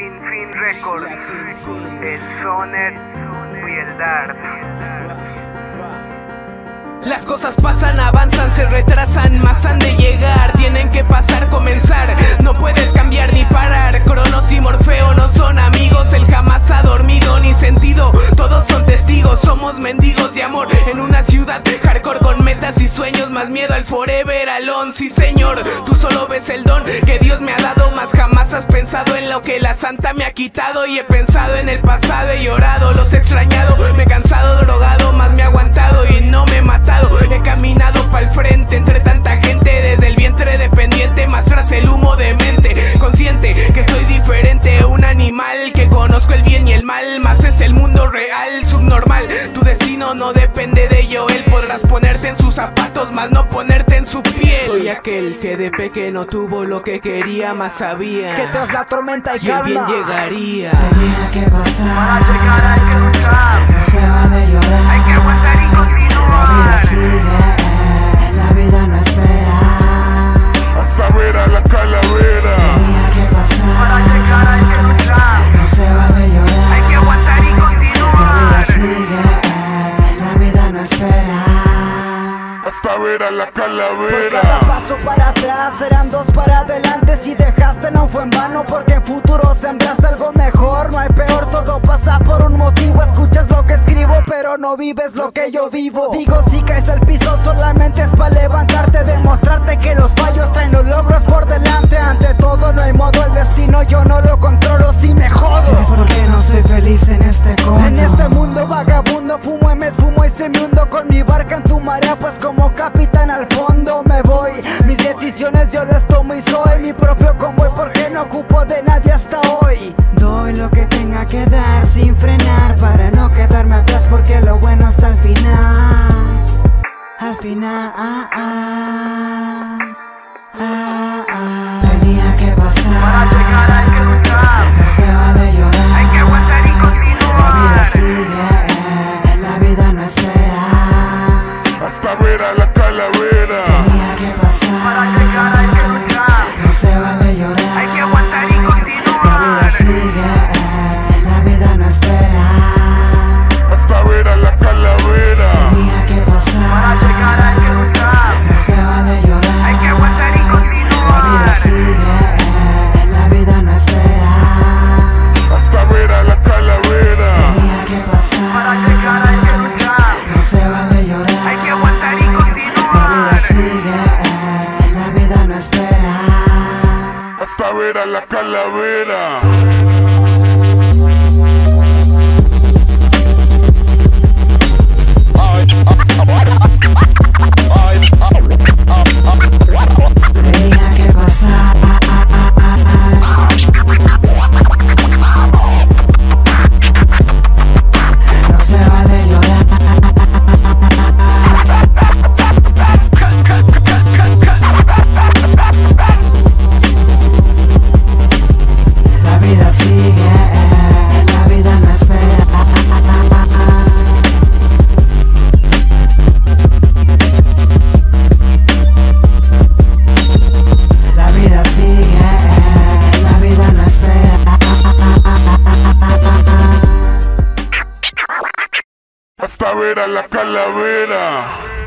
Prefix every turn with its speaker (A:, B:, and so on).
A: Sin Fin Records, el Sonet y el Dart.
B: Las cosas pasan, avanzan, se retrasan, más han de llegar, sí señor, tú solo ves el don que Dios me ha dado, más jamás has pensado en lo que la santa me ha quitado, y he pensado en el pasado, he llorado, los he extrañado, me he cansado, drogado, más me he aguantado y no me he matado. He caminado pa'l frente entre tanta gente Desde el vientre dependiente más tras el humo de mente. Consciente que soy diferente Un animal que conozco el bien y el mal Más es el mundo real, subnormal. Tu destino no depende de ello Él podrás ponerte en sus zapatos Más no piel Soy aquel que de pequeño tuvo lo que quería Más sabía
C: Que tras la tormenta hay
B: que el bien
C: calma.
B: llegaría.
D: Tenía que pasar,
A: Para llegar hay que luchar,
D: la
C: Por
E: calavera.
C: paso para atrás serán dos para adelante. Si dejaste no fue en vano porque en futuro sembraste algo mejor. No hay peor, todo pasa por un motivo. Escuchas lo que escribo pero no vives lo que yo vivo. Digo si caes al piso solamente es para levantarte Demostrarte que los fallos traen los logros tomo y soy mi propio convoy Porque no ocupo de nadie hasta hoy
D: Doy lo que tenga que dar sin frenar para no quedarme atrás porque lo bueno está al final. Al final. ah, ah, ah, ah. Tenía que
A: Para
D: pasar. No se vale llorar.
A: hay que aguantar y
D: La vida sigue,
E: Hasta ver a la calavera. Hasta ver a la calavera.